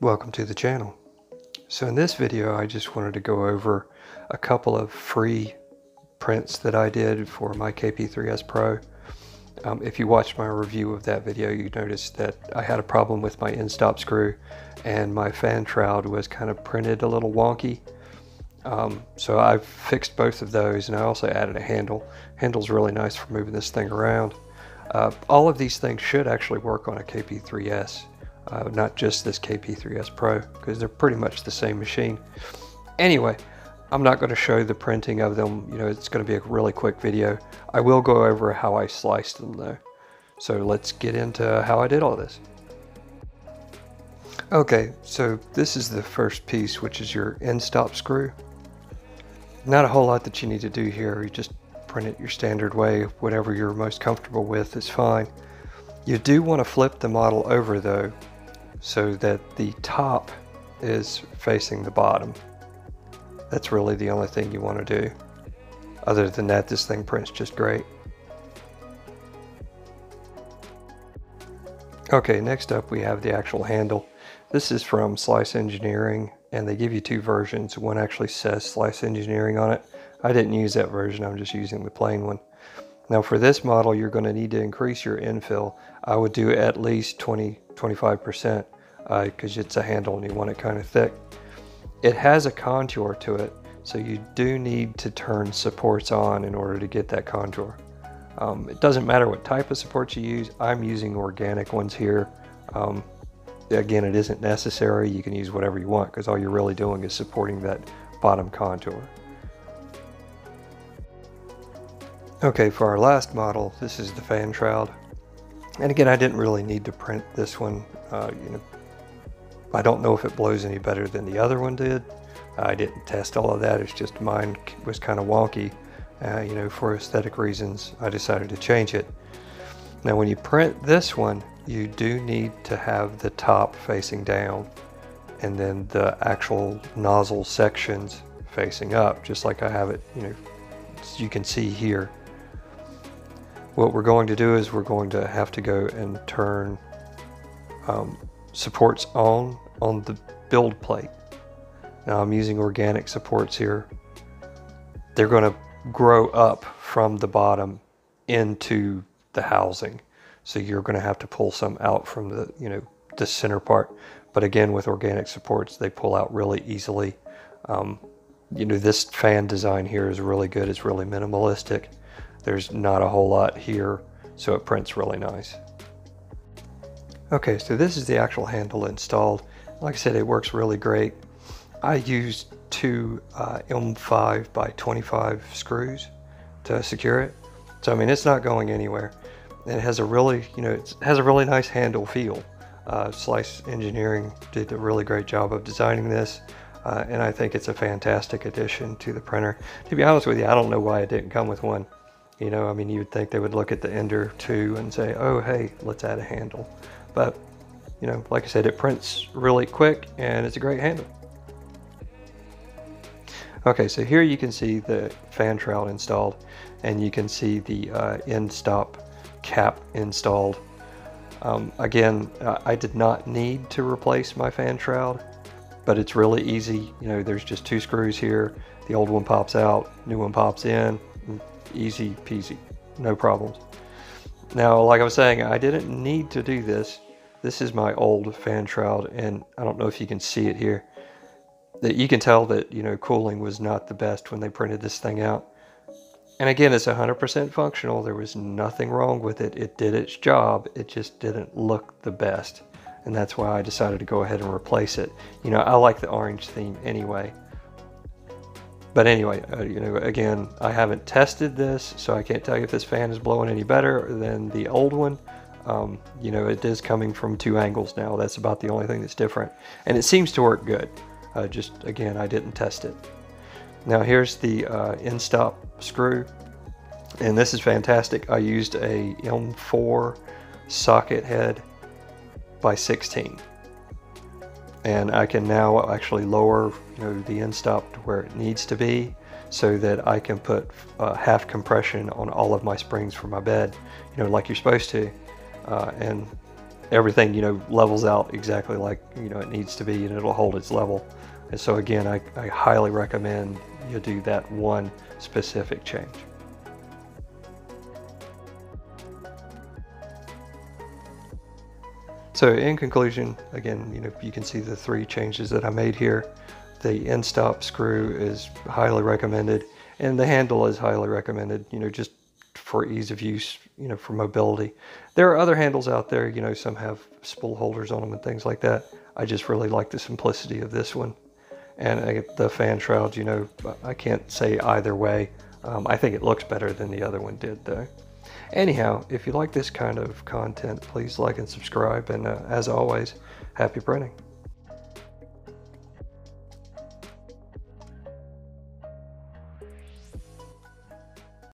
Welcome to the channel. So in this video I just wanted to go over a couple of free prints that I did for my KP3S Pro. Um, if you watched my review of that video you noticed that I had a problem with my end stop screw and my fan shroud was kind of printed a little wonky. Um, so I've fixed both of those and I also added a handle. Handle's really nice for moving this thing around. Uh, all of these things should actually work on a KP3S, uh, not just this KP3S Pro, because they're pretty much the same machine. Anyway, I'm not going to show the printing of them, you know, it's going to be a really quick video. I will go over how I sliced them though. So let's get into how I did all this. Okay, so this is the first piece, which is your end stop screw. Not a whole lot that you need to do here. You just print it your standard way, whatever you're most comfortable with is fine. You do want to flip the model over though, so that the top is facing the bottom. That's really the only thing you want to do. Other than that, this thing prints just great. Okay, next up we have the actual handle. This is from Slice Engineering, and they give you two versions. One actually says Slice Engineering on it, I didn't use that version, I'm just using the plain one. Now for this model, you're going to need to increase your infill. I would do at least 20, 25% because uh, it's a handle and you want it kind of thick. It has a contour to it, so you do need to turn supports on in order to get that contour. Um, it doesn't matter what type of supports you use. I'm using organic ones here. Um, again, it isn't necessary. You can use whatever you want because all you're really doing is supporting that bottom contour. Okay, for our last model, this is the fan shroud. And again, I didn't really need to print this one. Uh, you know, I don't know if it blows any better than the other one did. I didn't test all of that. It's just mine was kind of wonky. Uh, you know, for aesthetic reasons, I decided to change it. Now, when you print this one, you do need to have the top facing down and then the actual nozzle sections facing up, just like I have it, you know, you can see here. What we're going to do is we're going to have to go and turn um, supports on on the build plate. Now I'm using organic supports here. They're going to grow up from the bottom into the housing. So you're going to have to pull some out from the, you know, the center part. But again, with organic supports, they pull out really easily. Um, you know, this fan design here is really good. It's really minimalistic. There's not a whole lot here, so it prints really nice. Okay, so this is the actual handle installed. Like I said, it works really great. I used two uh, M5 by 25 screws to secure it. So I mean, it's not going anywhere. It has a really, you know, it has a really nice handle feel. Uh, Slice Engineering did a really great job of designing this. Uh, and I think it's a fantastic addition to the printer. To be honest with you, I don't know why it didn't come with one. You know, I mean, you'd think they would look at the Ender 2 and say, oh, hey, let's add a handle. But, you know, like I said, it prints really quick and it's a great handle. Okay, so here you can see the fan shroud installed and you can see the uh, end stop cap installed. Um, again, I did not need to replace my fan shroud, but it's really easy. You know, there's just two screws here. The old one pops out, new one pops in easy peasy, no problems. Now, like I was saying, I didn't need to do this. This is my old fan shroud, and I don't know if you can see it here. That you can tell that you know cooling was not the best when they printed this thing out. And again, it's 100% functional. There was nothing wrong with it. It did its job. It just didn't look the best. And that's why I decided to go ahead and replace it. You know, I like the orange theme anyway. But anyway, uh, you know, again, I haven't tested this, so I can't tell you if this fan is blowing any better than the old one. Um, you know, it is coming from two angles now. That's about the only thing that's different. And it seems to work good. Uh, just, again, I didn't test it. Now here's the uh, end stop screw. And this is fantastic. I used a M4 socket head by 16 and I can now actually lower you know, the end stop to where it needs to be so that I can put uh, half compression on all of my springs for my bed, you know, like you're supposed to. Uh, and everything you know levels out exactly like you know it needs to be and it'll hold its level and so again I, I highly recommend you do that one specific change so in conclusion again you know you can see the three changes that I made here the end stop screw is highly recommended and the handle is highly recommended you know just for ease of use, you know, for mobility. There are other handles out there, you know, some have spool holders on them and things like that. I just really like the simplicity of this one. And the fan shroud, you know, I can't say either way. Um, I think it looks better than the other one did though. Anyhow, if you like this kind of content, please like and subscribe. And uh, as always, happy printing.